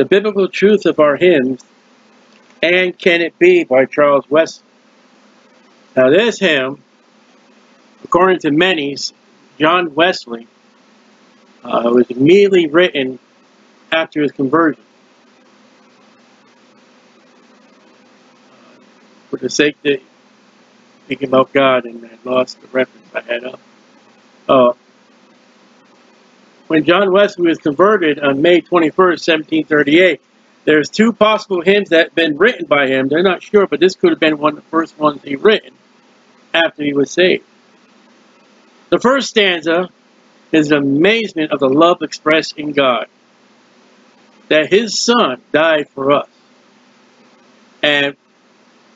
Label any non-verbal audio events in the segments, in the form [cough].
The Biblical Truth of Our Hymns and Can It Be by Charles Wesley. Now this hymn, according to many, John Wesley, uh, was immediately written after his conversion. Uh, for the sake that thinking about God and I lost the reference I had up. Uh, when John Wesley was converted on May 21st, 1738, there's two possible hymns that have been written by him. They're not sure, but this could have been one of the first ones he written after he was saved. The first stanza is an amazement of the love expressed in God. That his son died for us. And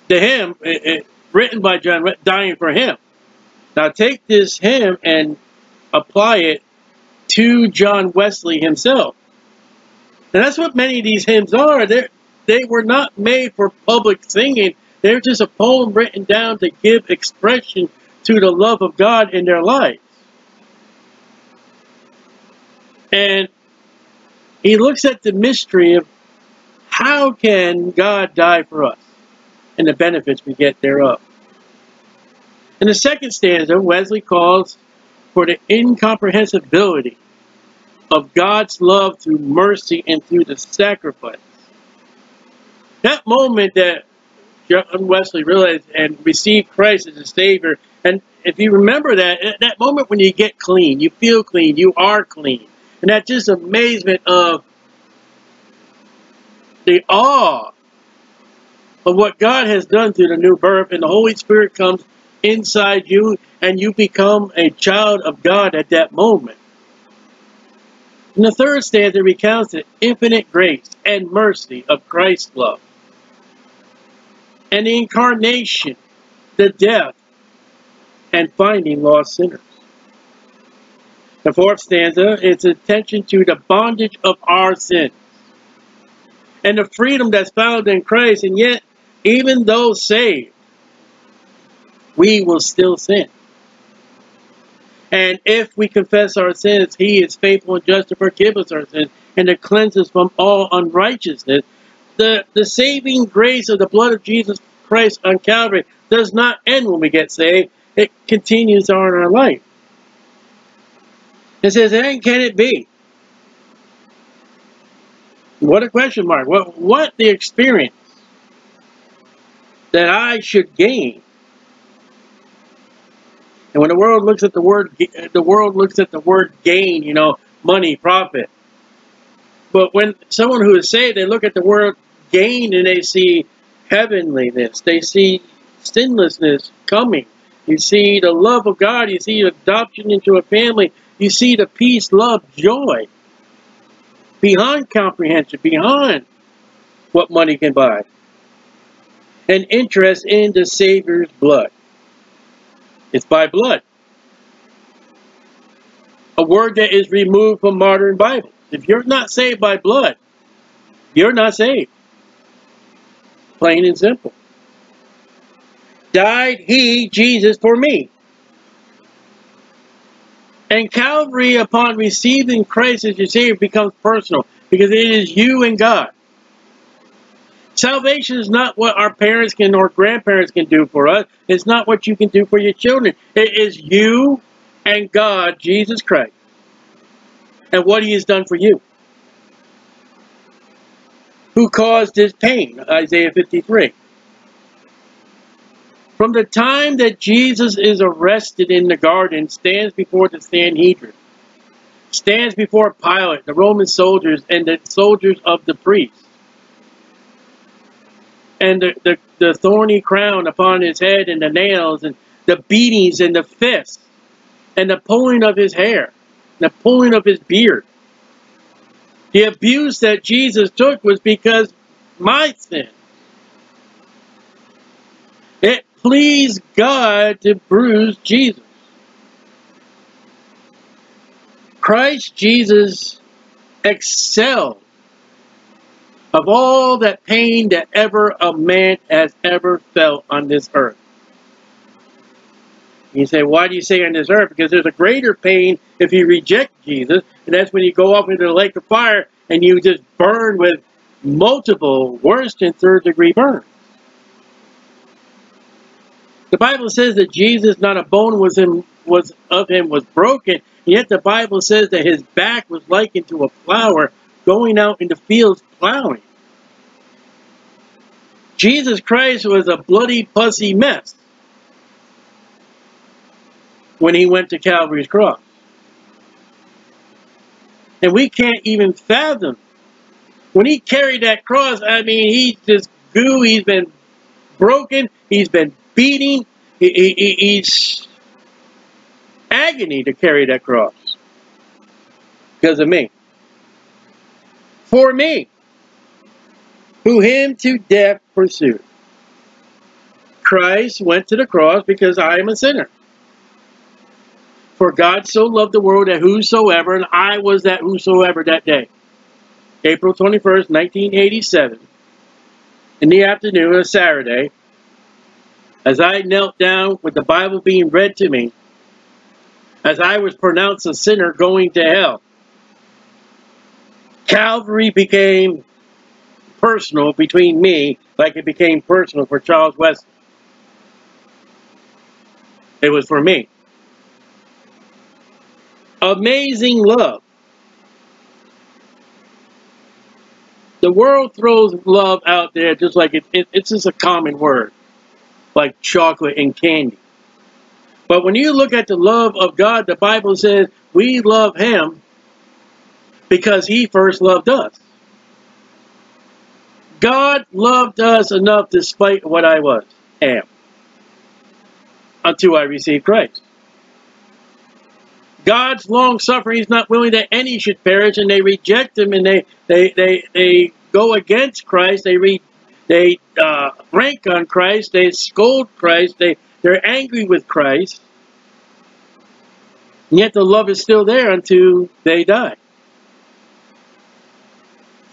the hymn, it, it, written by John, dying for him. Now take this hymn and apply it to John Wesley himself. And that's what many of these hymns are. They're, they were not made for public singing. They're just a poem written down to give expression to the love of God in their lives. And he looks at the mystery of how can God die for us and the benefits we get thereof. In the second stanza, Wesley calls for the incomprehensibility of God's love through mercy and through the sacrifice. That moment that John Wesley realized and received Christ as a Savior, and if you remember that, that moment when you get clean, you feel clean, you are clean, and that just amazement of the awe of what God has done through the new birth, and the Holy Spirit comes inside you, and you become a child of God at that moment. And the third stanza recounts the infinite grace and mercy of Christ's love. And the incarnation, the death, and finding lost sinners. The fourth stanza is attention to the bondage of our sins and the freedom that's found in Christ. And yet, even though saved, we will still sin. And if we confess our sins, he is faithful and just to forgive us our sins and to cleanse us from all unrighteousness. The, the saving grace of the blood of Jesus Christ on Calvary does not end when we get saved. It continues on in our life. It says, and can it be? What a question mark. What, what the experience that I should gain and when the world looks at the word, the world looks at the word gain, you know, money, profit. But when someone who is saved, they look at the word gain and they see heavenliness. They see sinlessness coming. You see the love of God. You see adoption into a family. You see the peace, love, joy. Beyond comprehension, beyond what money can buy. And interest in the Savior's blood. It's by blood. A word that is removed from modern Bibles. If you're not saved by blood, you're not saved. Plain and simple. Died he, Jesus, for me. And Calvary, upon receiving Christ as your Savior, becomes personal because it is you and God. Salvation is not what our parents can or grandparents can do for us. It's not what you can do for your children. It is you and God, Jesus Christ, and what he has done for you. Who caused his pain, Isaiah 53. From the time that Jesus is arrested in the garden, stands before the Sanhedrin, stands before Pilate, the Roman soldiers, and the soldiers of the priests, and the, the, the thorny crown upon his head and the nails and the beatings and the fists and the pulling of his hair, the pulling of his beard. The abuse that Jesus took was because my sin. It pleased God to bruise Jesus. Christ Jesus excelled of all that pain that ever a man has ever felt on this earth. You say, why do you say on this earth? Because there's a greater pain if you reject Jesus, and that's when you go off into the lake of fire and you just burn with multiple worse than third degree burns. The Bible says that Jesus, not a bone was him was of him was broken, yet the Bible says that his back was likened to a plower going out in the fields plowing. Jesus Christ was a bloody pussy mess when he went to Calvary's cross. And we can't even fathom. When he carried that cross, I mean, he's just goo. He's been broken. He's been beating. He, he, he's agony to carry that cross because of me. For me, who him to death pursued. Christ went to the cross because I am a sinner. For God so loved the world that whosoever, and I was that whosoever that day. April 21st, 1987, in the afternoon of Saturday, as I knelt down with the Bible being read to me, as I was pronounced a sinner going to hell, Calvary became personal between me like it became personal for Charles Wesley. It was for me. Amazing love. The world throws love out there just like it, it, it's just a common word, like chocolate and candy. But when you look at the love of God, the Bible says we love Him because He first loved us. God loved us enough despite what I was, am, until I received Christ. God's long suffering, He's not willing that any should perish, and they reject Him, and they they they, they go against Christ. They re, they uh, rank on Christ. They scold Christ. They they're angry with Christ. And yet the love is still there until they die.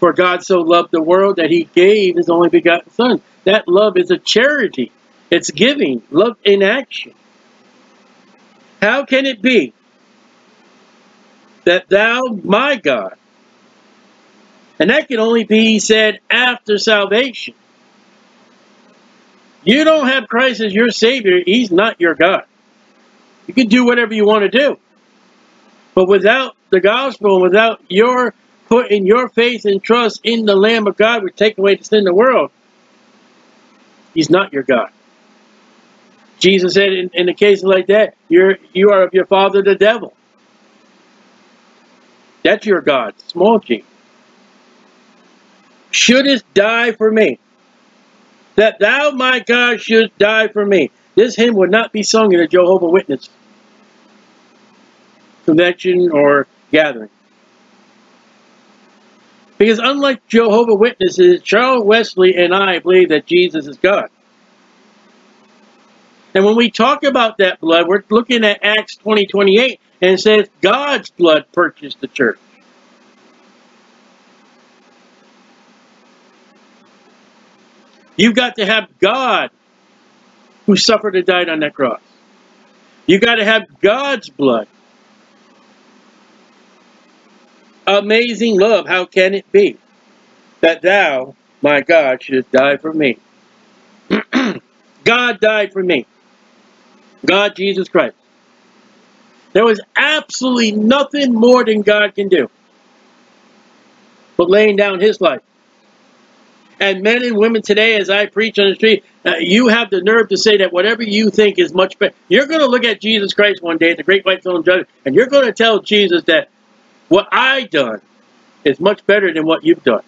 For God so loved the world that he gave his only begotten Son. That love is a charity. It's giving, love in action. How can it be that thou, my God, and that can only be said after salvation. You don't have Christ as your Savior, He's not your God. You can do whatever you want to do. But without the gospel, without your putting your faith and trust in the Lamb of God, would take away the sin of the world, He's not your God. Jesus said in, in a case like that, you're you are of your father the devil. That's your God, small g. Shouldest die for me. That thou, my God, shouldst die for me. This hymn would not be sung in a Jehovah Witness convention or gathering. Because unlike Jehovah Witnesses, Charles Wesley and I believe that Jesus is God. And when we talk about that blood, we're looking at Acts 20, 28, and it says God's blood purchased the church. You've got to have God who suffered and died on that cross. You've got to have God's blood. Amazing love, how can it be that thou, my God, should die for me? [clears throat] God died for me. God, Jesus Christ. There was absolutely nothing more than God can do but laying down his life. And men and women today, as I preach on the street, uh, you have the nerve to say that whatever you think is much better. You're going to look at Jesus Christ one day, at the great white throne judge, and you're going to tell Jesus that what I've done is much better than what you've done.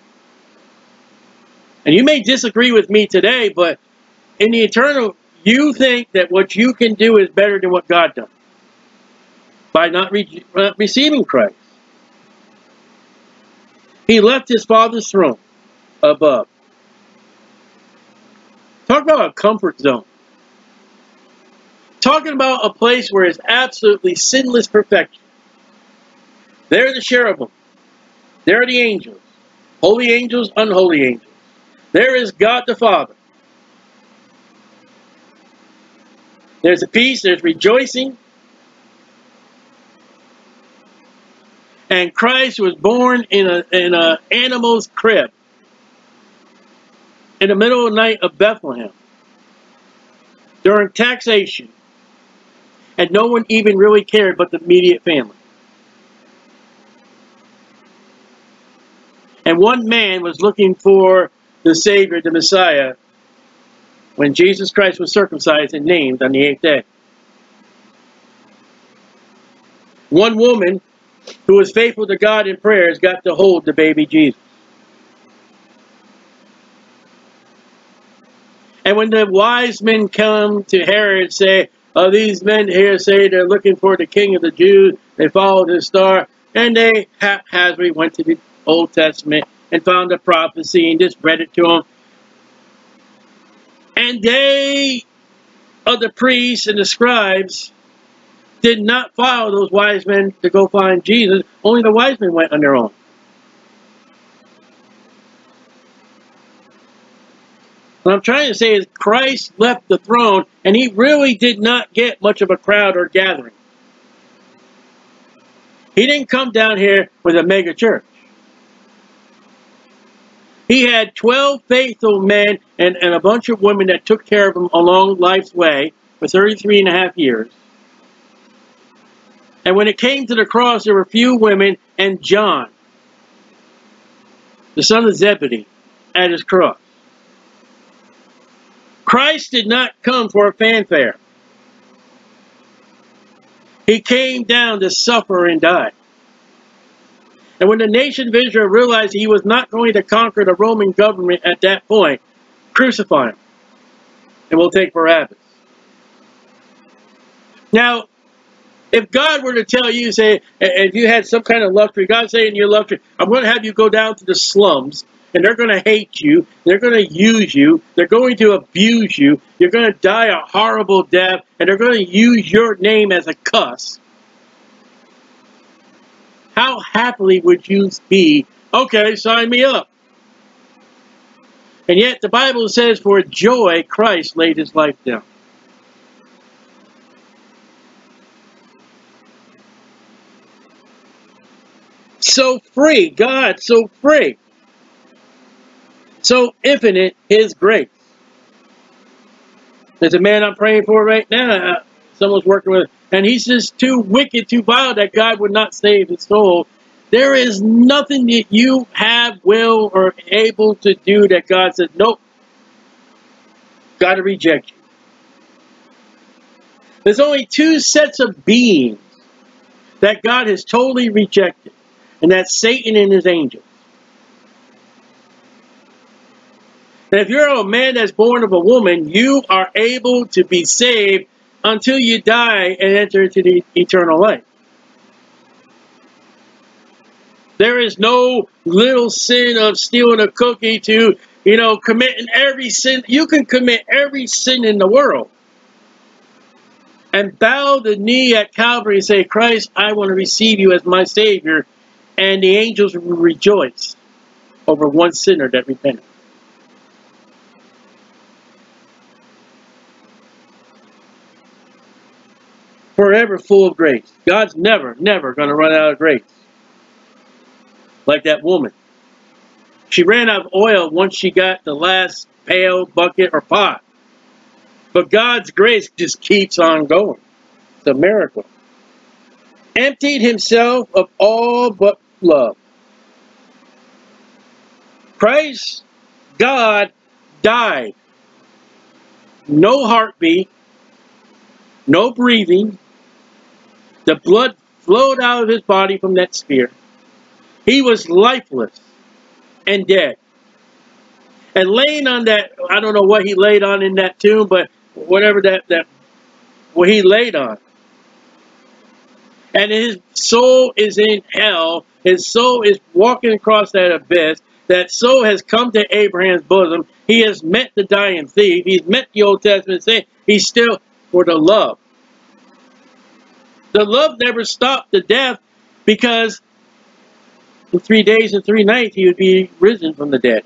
And you may disagree with me today, but in the eternal, you think that what you can do is better than what God done by not re receiving Christ. He left his father's throne above. Talk about a comfort zone. Talking about a place where it's absolutely sinless perfection. There are the cherubim. There are the angels. Holy angels, unholy angels. There is God the Father. There's a peace, there's rejoicing. And Christ was born in a in an animal's crib. in the middle of the night of Bethlehem during taxation, and no one even really cared but the immediate family. And one man was looking for the Savior, the Messiah, when Jesus Christ was circumcised and named on the eighth day. One woman who was faithful to God in prayers got to hold the baby Jesus. And when the wise men come to Herod say, oh, these men here say they're looking for the king of the Jews, they followed his star, and they haphazardly went to the Old Testament and found a prophecy and just read it to them. And they, of the priests and the scribes, did not follow those wise men to go find Jesus. Only the wise men went on their own. What I'm trying to say is Christ left the throne and he really did not get much of a crowd or gathering. He didn't come down here with a mega church. He had 12 faithful men and, and a bunch of women that took care of him along life's way for 33 and a half years. And when it came to the cross, there were few women and John, the son of Zebedee, at his cross. Christ did not come for a fanfare. He came down to suffer and die. And when the nation of Israel realized he was not going to conquer the Roman government at that point, crucify him. And we'll take Barabbas. Now, if God were to tell you, say, if you had some kind of luxury, God saying your luxury, I'm going to have you go down to the slums, and they're going to hate you, they're going to use you, they're going to abuse you, you're going to die a horrible death, and they're going to use your name as a cuss. How happily would you be, okay, sign me up? And yet the Bible says, for joy, Christ laid his life down. so free. God so free. So infinite his grace. There's a man I'm praying for right now. Uh, someone's working with, and he's just too wicked, too vile that God would not save his soul. There is nothing that you have, will, or able to do that God said, nope, got to reject you. There's only two sets of beings that God has totally rejected and that's Satan and his angels. And if you're a man that's born of a woman, you are able to be saved until you die and enter into the eternal life. There is no little sin of stealing a cookie to, you know, committing every sin. You can commit every sin in the world. And bow the knee at Calvary and say, Christ, I want to receive you as my Savior and the angels will rejoice over one sinner that repented. Forever full of grace. God's never, never going to run out of grace. Like that woman. She ran out of oil once she got the last pail, bucket, or pot. But God's grace just keeps on going. It's a miracle. Emptied himself of all but love. Christ, God, died. No heartbeat, no breathing. The blood flowed out of his body from that spear. He was lifeless and dead. And laying on that, I don't know what he laid on in that tomb, but whatever that, that what he laid on. And his soul is in hell his soul is walking across that abyss. That soul has come to Abraham's bosom. He has met the dying thief. He's met the Old Testament saint. He's still for the love. The love never stopped the death because in three days and three nights he would be risen from the dead.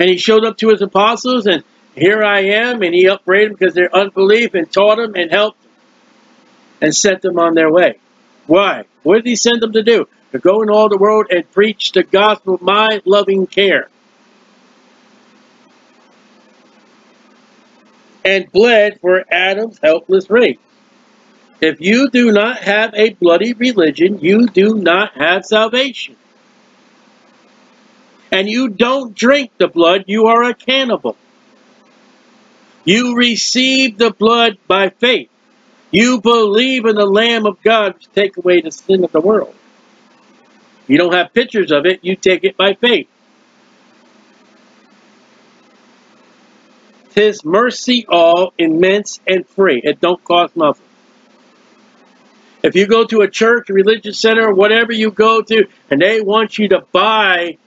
And he showed up to his apostles and here I am and he upbraided them because their unbelief and taught them and helped them and sent them on their way. Why? What did he send them to do? to go in all the world and preach the gospel of my loving care. And bled for Adam's helpless race. If you do not have a bloody religion, you do not have salvation. And you don't drink the blood, you are a cannibal. You receive the blood by faith. You believe in the Lamb of God to take away the sin of the world. You don't have pictures of it, you take it by faith. His mercy all immense and free. It don't cost nothing. If you go to a church, religious center, whatever you go to, and they want you to buy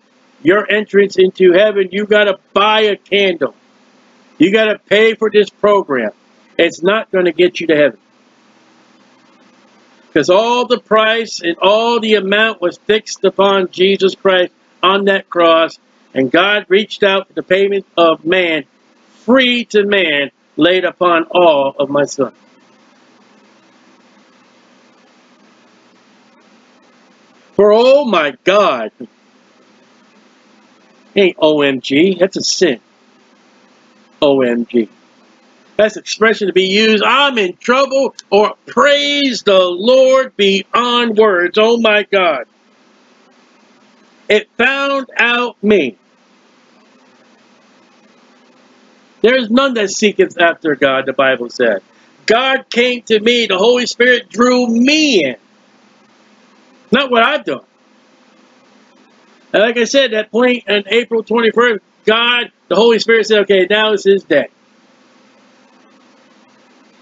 your entrance into heaven, you got to buy a candle. You got to pay for this program. It's not going to get you to heaven. Because all the price and all the amount was fixed upon Jesus Christ on that cross. And God reached out for the payment of man, free to man, laid upon all of my sons. For oh my God, ain't OMG, that's a sin. OMG. That's expression to be used, I'm in trouble, or praise the Lord beyond words. Oh my God. It found out me. There's none that seeketh after God, the Bible said. God came to me, the Holy Spirit drew me in. Not what I've done. And like I said, that point on April 21st, God, the Holy Spirit said, okay, now is his day.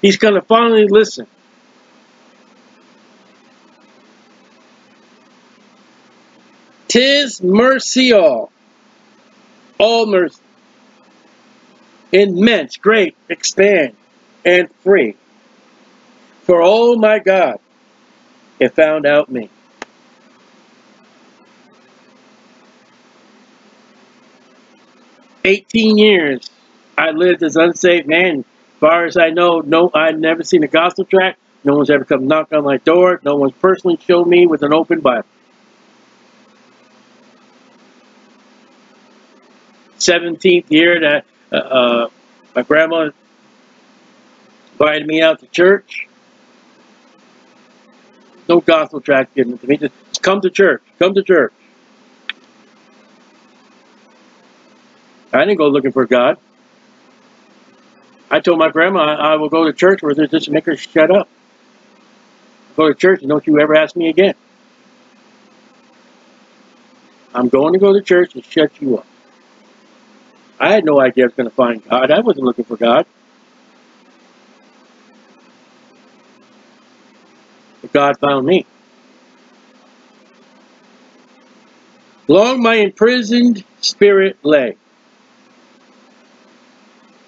He's going to finally listen. Tis mercy all. All mercy. Immense, great, expand, and free. For oh my God, it found out me. 18 years I lived as unsaved man. Far as I know, no, I've never seen a gospel tract. No one's ever come knock on my door. No one's personally showed me with an open Bible. 17th year that uh, uh, my grandma invited me out to church. No gospel tract given to me. Just come to church. Come to church. I didn't go looking for God. I told my grandma I, will go to church where they just make her shut up. Go to church and don't you ever ask me again. I'm going to go to church and shut you up. I had no idea I was going to find God. I wasn't looking for God. But God found me. Long my imprisoned spirit lay.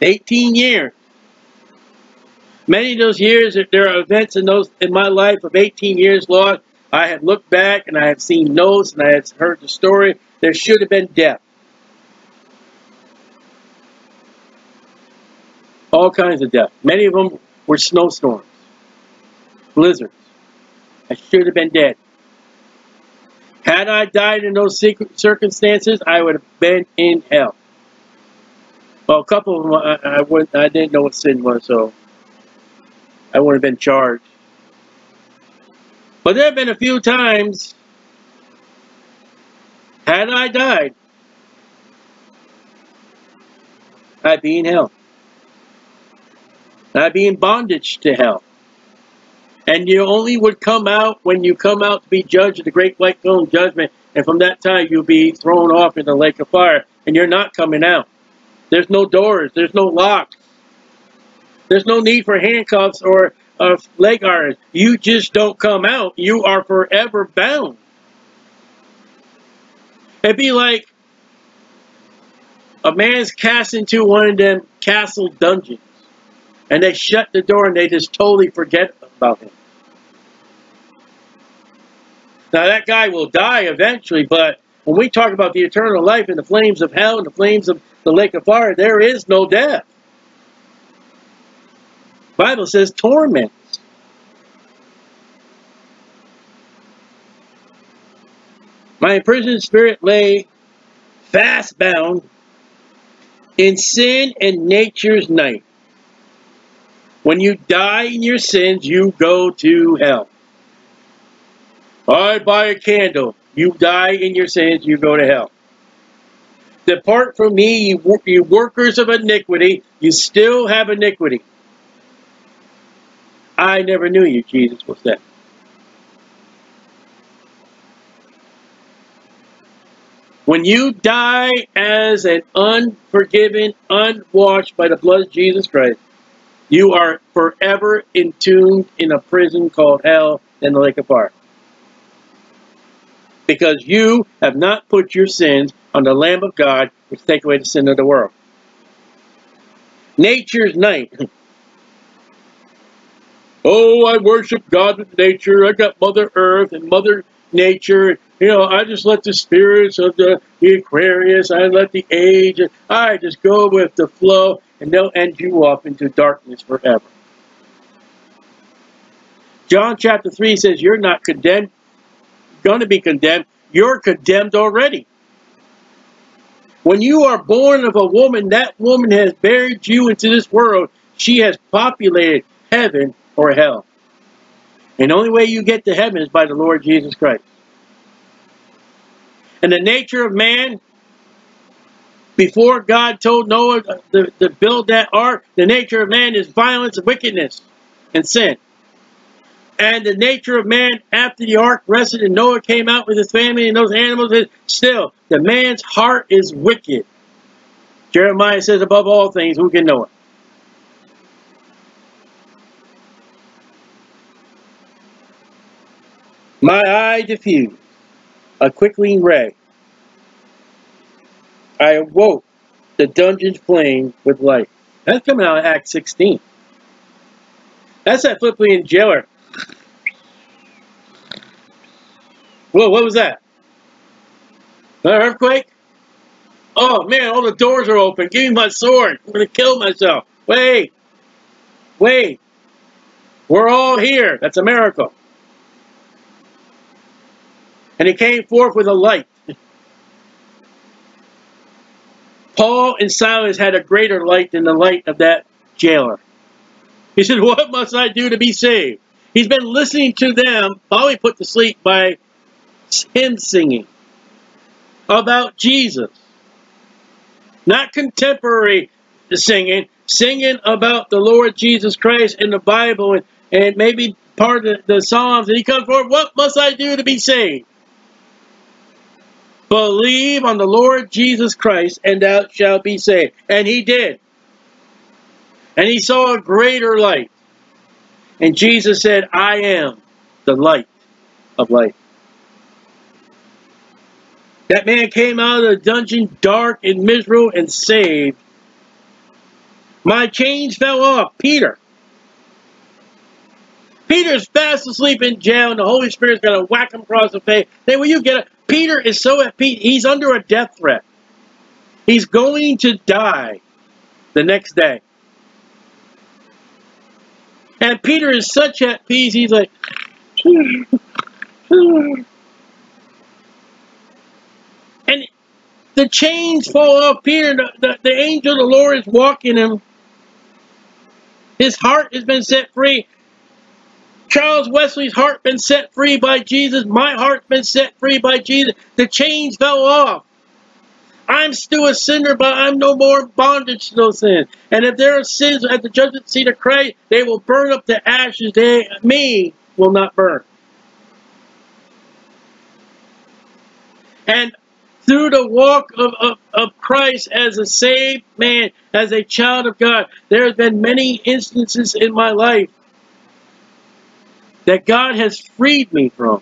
18 years. Many of those years, there are events in those in my life of 18 years, Lord, I have looked back and I have seen notes and I have heard the story. There should have been death. All kinds of death. Many of them were snowstorms, blizzards. I should have been dead. Had I died in those circumstances, I would have been in hell. Well, a couple of them, I, I, I didn't know what sin was, so I wouldn't have been charged. But there have been a few times, had I died, I'd be in hell. I'd be in bondage to hell. And you only would come out when you come out to be judged of the great white throne judgment. And from that time, you'll be thrown off in the lake of fire. And you're not coming out. There's no doors. There's no locks. There's no need for handcuffs or uh, leg irons. You just don't come out. You are forever bound. It'd be like a man's cast into one of them castle dungeons. And they shut the door and they just totally forget about him. Now that guy will die eventually, but when we talk about the eternal life and the flames of hell and the flames of the lake of fire, there is no death. Bible says torments. My imprisoned spirit lay fast bound in sin and nature's night. When you die in your sins, you go to hell. I buy a candle. You die in your sins, you go to hell. Depart from me, you, you workers of iniquity. You still have iniquity. I never knew you, Jesus was that. When you die as an unforgiven, unwashed by the blood of Jesus Christ, you are forever entombed in a prison called hell and the lake of fire. Because you have not put your sins on the Lamb of God, which take away the sin of the world. Nature's night. [laughs] oh, I worship God with nature. I got Mother Earth and Mother Nature you know, I just let the spirits of the, the Aquarius, I let the age, I just go with the flow, and they'll end you up into darkness forever. John chapter 3 says, You're not condemned, going to be condemned, you're condemned already. When you are born of a woman, that woman has buried you into this world. She has populated heaven or hell. And the only way you get to heaven is by the Lord Jesus Christ. And the nature of man, before God told Noah to, to build that ark, the nature of man is violence, wickedness, and sin. And the nature of man after the ark rested and Noah came out with his family and those animals, still, the man's heart is wicked. Jeremiah says, above all things, who can know it? My eye diffused a quickling ray. I awoke the dungeon's flame with light. That's coming out of Act 16. That's that Philippian jailer. Whoa, what was that? An earthquake? Oh man, all the doors are open. Give me my sword. I'm to kill myself. Wait. Wait. We're all here. That's a miracle. And he came forth with a light. Paul and Silas had a greater light than the light of that jailer. He said, What must I do to be saved? He's been listening to them, probably put to sleep by him singing about Jesus. Not contemporary singing, singing about the Lord Jesus Christ in the Bible and, and maybe part of the Psalms. And he comes forward, What must I do to be saved? Believe on the Lord Jesus Christ, and thou shalt be saved. And he did. And he saw a greater light. And Jesus said, I am the light of life. That man came out of the dungeon dark and miserable and saved. My chains fell off. Peter. Peter's fast asleep in jail, and the Holy Spirit's going to whack him across the face. Say, will you get it? Peter is so at peace. He's under a death threat. He's going to die the next day. And Peter is such at peace, he's like, [sighs] and the chains fall off Peter. The, the, the angel of the Lord is walking him. His heart has been set free. Charles Wesley's heart been set free by Jesus. My heart's been set free by Jesus. The chains fell off. I'm still a sinner, but I'm no more bondage to those sins. And if there are sins at the judgment seat of Christ, they will burn up to ashes. They, me will not burn. And through the walk of, of, of Christ as a saved man, as a child of God, there have been many instances in my life that God has freed me from.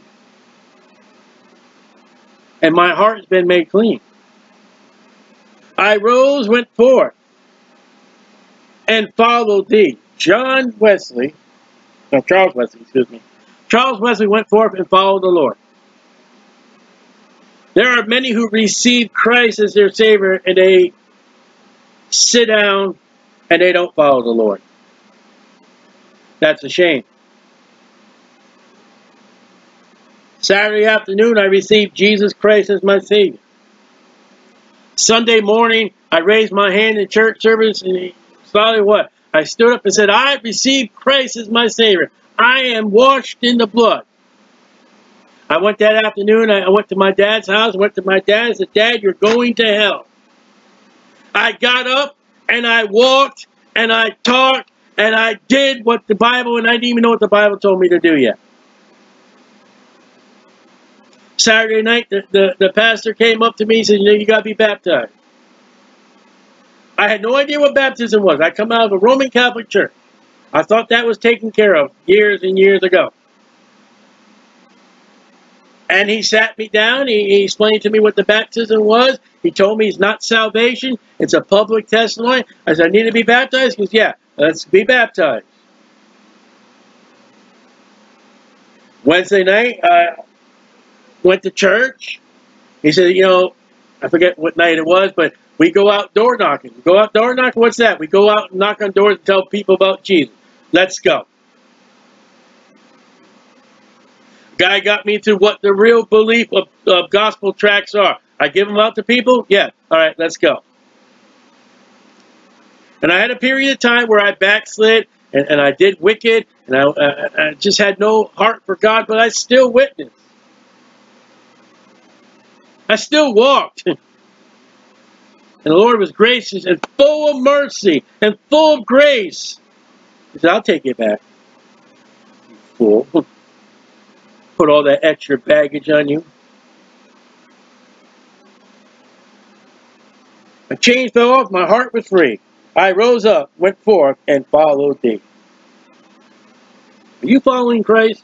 And my heart has been made clean. I rose, went forth, and followed thee. John Wesley, no, Charles Wesley, excuse me. Charles Wesley went forth and followed the Lord. There are many who receive Christ as their Savior and they sit down and they don't follow the Lord. That's a shame. Saturday afternoon, I received Jesus Christ as my Savior. Sunday morning, I raised my hand in church service and started what? I stood up and said, I received Christ as my Savior. I am washed in the blood. I went that afternoon, I went to my dad's house, went to my dad and said, Dad, you're going to hell. I got up and I walked and I talked and I did what the Bible, and I didn't even know what the Bible told me to do yet. Saturday night, the, the, the pastor came up to me and said, you know, you got to be baptized. I had no idea what baptism was. I come out of a Roman Catholic church. I thought that was taken care of years and years ago. And he sat me down. He, he, explained to me what the baptism was. He told me it's not salvation. It's a public testimony. I said, I need to be baptized? He goes, yeah, let's be baptized. Wednesday night, I went to church. He said, you know, I forget what night it was, but we go out door knocking. We go out door knocking. What's that? We go out and knock on doors and tell people about Jesus. Let's go. Guy got me to what the real belief of, of gospel tracts are. I give them out to people? Yeah. All right, let's go. And I had a period of time where I backslid and, and I did wicked and I, uh, I just had no heart for God, but I still witnessed. I still walked. and the Lord was gracious and full of mercy and full of grace. He said, I'll take you back. You fool. Put all that extra baggage on you. A chain fell off, my heart was free. I rose up, went forth, and followed thee. Are you following Christ?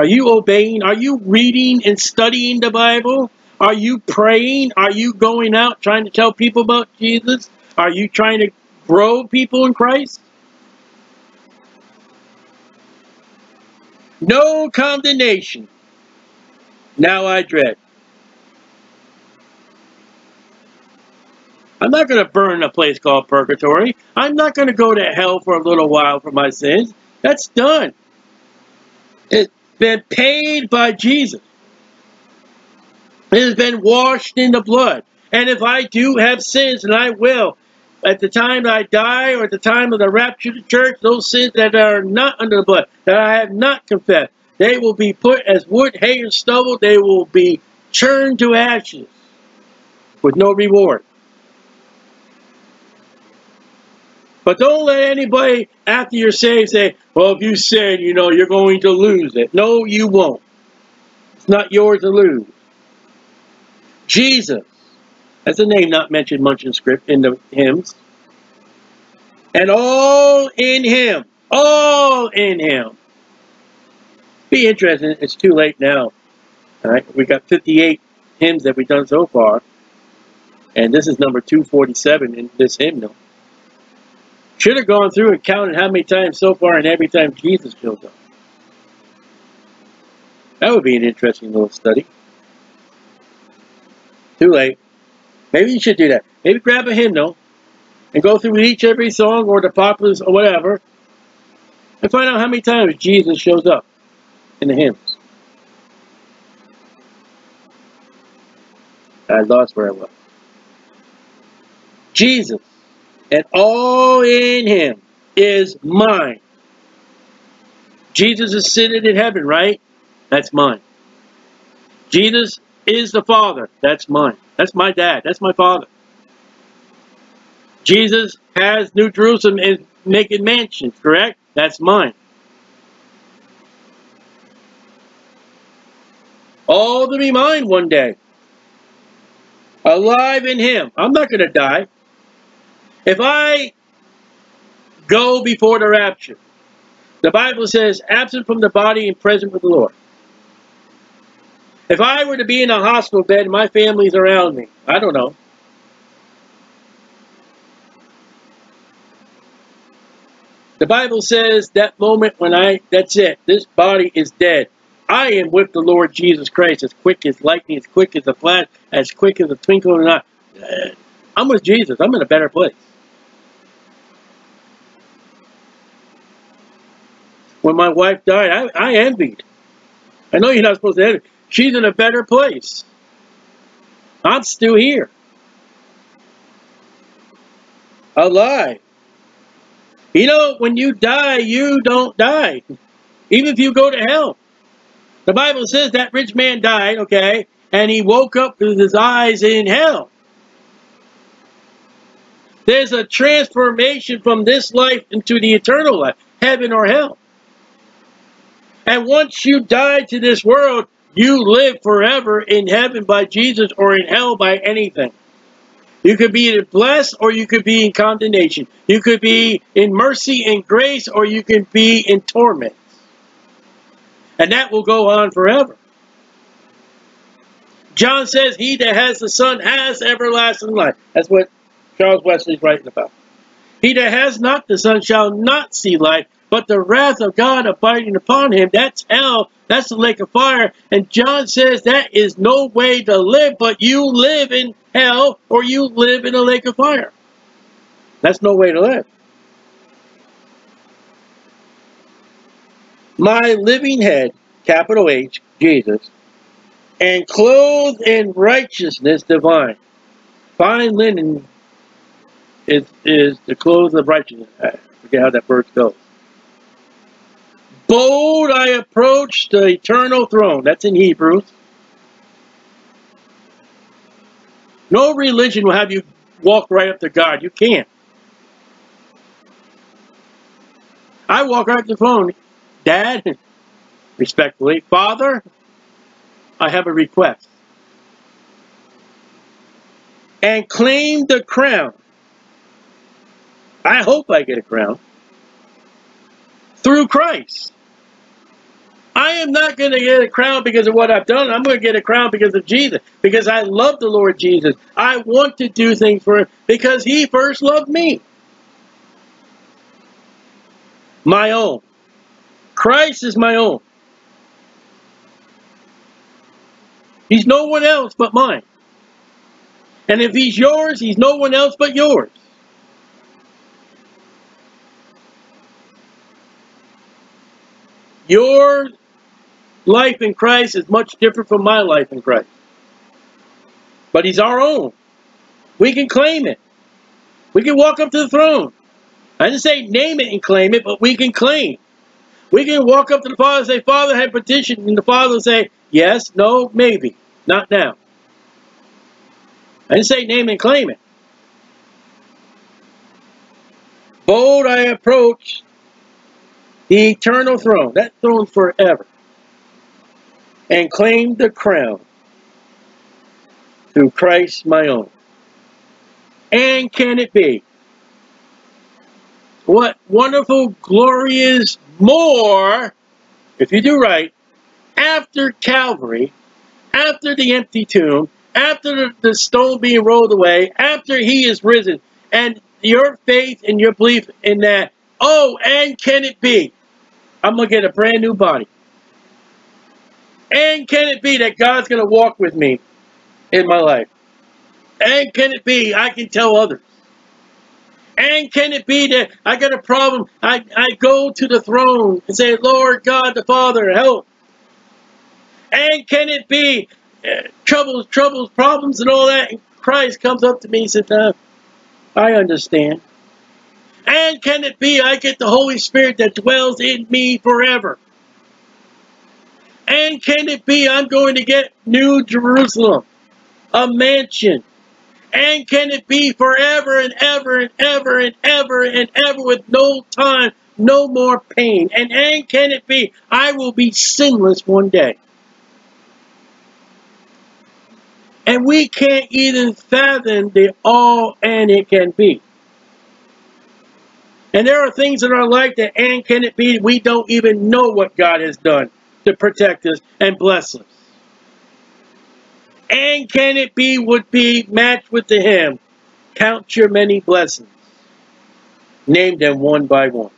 Are you obeying? Are you reading and studying the Bible? Are you praying? Are you going out trying to tell people about Jesus? Are you trying to grow people in Christ? No condemnation. Now I dread. I'm not going to burn a place called purgatory. I'm not going to go to hell for a little while for my sins. That's done. It, been paid by Jesus. It has been washed in the blood. And if I do have sins, and I will, at the time that I die or at the time of the rapture of the church, those sins that are not under the blood, that I have not confessed, they will be put as wood, hay, and stubble. They will be churned to ashes with no reward. But don't let anybody, after you're saved, say, well, if you sin, you know, you're going to lose it. No, you won't. It's not yours to lose. Jesus. That's a name not mentioned much in script, in the hymns. And all in him. All in him. Be interesting. It's too late now. All right, we got 58 hymns that we've done so far. And this is number 247 in this hymnal. Should have gone through and counted how many times so far and every time Jesus shows up. That would be an interesting little study. Too late. Maybe you should do that. Maybe grab a hymnal and go through each every song or the populars or whatever and find out how many times Jesus shows up in the hymns. I lost where I was. Jesus and all in him is mine. Jesus is sitting in heaven, right? That's mine. Jesus is the Father. That's mine. That's my dad. That's my father. Jesus has New Jerusalem and making mansions, correct? That's mine. All to be mine one day. Alive in Him. I'm not going to die. If I go before the rapture, the Bible says, absent from the body and present with the Lord. If I were to be in a hospital bed and my family's around me, I don't know. The Bible says that moment when I, that's it, this body is dead. I am with the Lord Jesus Christ as quick as lightning, as quick as a flash, as quick as a twinkle of an eye. Uh, I'm with Jesus. I'm in a better place. When my wife died, I, I envied. I know you're not supposed to envy. She's in a better place. I'm still here. Alive. You know, when you die, you don't die. Even if you go to hell. The Bible says that rich man died, okay, and he woke up with his eyes in hell. There's a transformation from this life into the eternal life, heaven or hell. And once you die to this world, you live forever in heaven by Jesus or in hell by anything. You could be blessed or you could be in condemnation. You could be in mercy and grace or you can be in torment. And that will go on forever. John says, he that has the Son has everlasting life. That's what Charles Wesley's writing about. He that has not the Son shall not see life, but the wrath of God abiding upon him. That's hell. That's the lake of fire. And John says that is no way to live, but you live in hell or you live in a lake of fire. That's no way to live. My living head, capital H, Jesus, and clothed in righteousness divine. Fine linen is, is the clothes of righteousness. I forget how that verse goes. Bold I approach the eternal throne. That's in Hebrews. No religion will have you walk right up to God. You can't. I walk right up to the phone. Dad, respectfully, Father, I have a request. And claim the crown. I hope I get a crown. Through Christ. I am not going to get a crown because of what I've done. I'm going to get a crown because of Jesus. Because I love the Lord Jesus. I want to do things for him because he first loved me. My own. Christ is my own. He's no one else but mine. And if he's yours, he's no one else but yours. Your life in Christ is much different from my life in Christ. But he's our own. We can claim it. We can walk up to the throne. I didn't say name it and claim it, but we can claim. We can walk up to the Father and say, Father, I have petitioned, and the Father will say, yes, no, maybe. Not now. I didn't say name and claim it. Bold I approach the eternal throne, that throne forever, and claim the crown through Christ my own. And can it be? What wonderful, glorious, more, if you do right, after Calvary, after the empty tomb, after the, stone being rolled away, after he is risen, and your faith and your belief in that, oh, and can it be? I'm going to get a brand new body. And can it be that God's going to walk with me in my life? And can it be I can tell others? And can it be that I got a problem? I, I go to the throne and say, Lord God the Father, help. And can it be uh, troubles, troubles, problems, and all that? And Christ comes up to me and says, uh, I understand. And can it be I get the Holy Spirit that dwells in me forever? And can it be I'm going to get New Jerusalem, a mansion? And can it be forever and ever and ever and ever and ever with no time, no more pain? And, and can it be I will be sinless one day? And we can't even fathom the all and it can be. And there are things in our life that, and can it be, we don't even know what God has done to protect us and bless us. And can it be would be matched with the hymn, count your many blessings, name them one by one.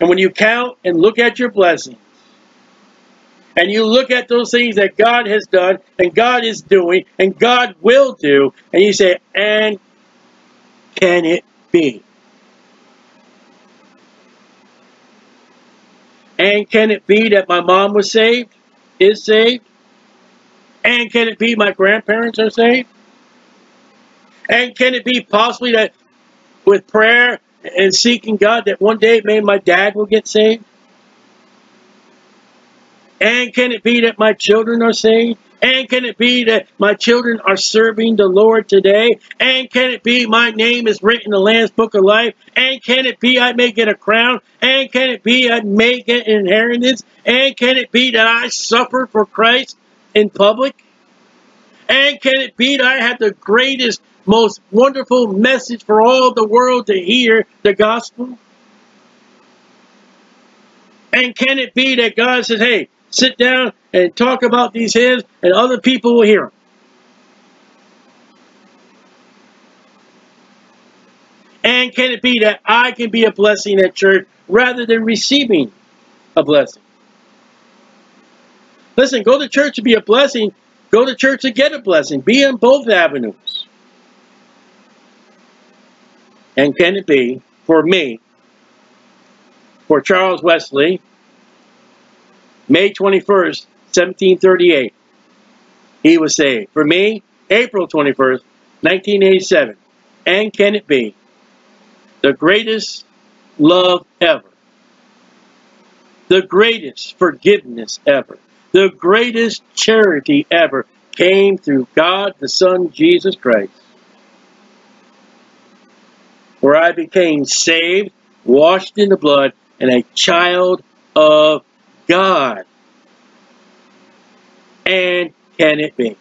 And when you count and look at your blessings, and you look at those things that God has done and God is doing and God will do, and you say, and can it be? And can it be that my mom was saved? Is saved? And can it be my grandparents are saved? And can it be possibly that with prayer and seeking God that one day maybe my dad will get saved? And can it be that my children are saved? And can it be that my children are serving the Lord today? And can it be my name is written in the Lamb's Book of Life? And can it be I may get a crown? And can it be I may get an inheritance? And can it be that I suffer for Christ in public? And can it be that I have the greatest, most wonderful message for all the world to hear the gospel? And can it be that God says, hey, sit down and talk about these hymns and other people will hear them. And can it be that I can be a blessing at church rather than receiving a blessing? Listen, go to church to be a blessing. Go to church to get a blessing. Be in both avenues. And can it be, for me, for Charles Wesley, May 21st, 1738, he was saved. For me, April 21st, 1987. And can it be the greatest love ever? The greatest forgiveness ever. The greatest charity ever came through God the Son, Jesus Christ. Where I became saved, washed in the blood, and a child of God. And can it be?